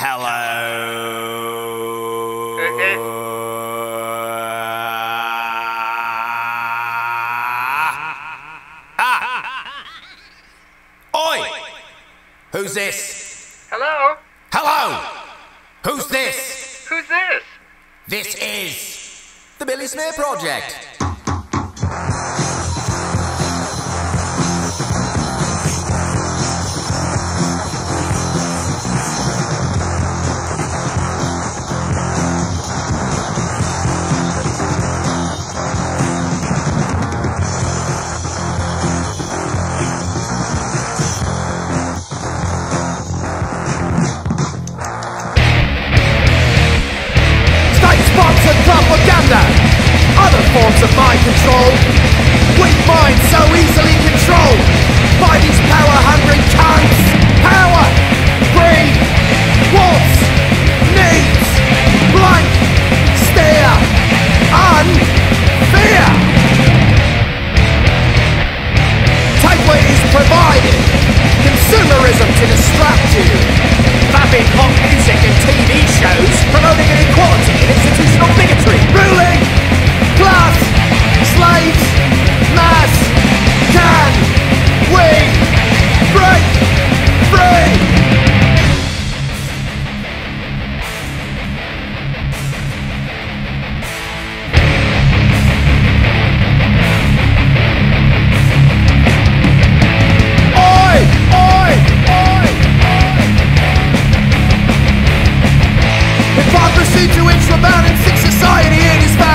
Hello. ah. Oi. Who's this? Hello. Hello. Who's this? Who's this? This is the Billy Smeer Project. consumerism to distract you. Vapid pop music and TV shows promoting inequality due to bound in sick society, it is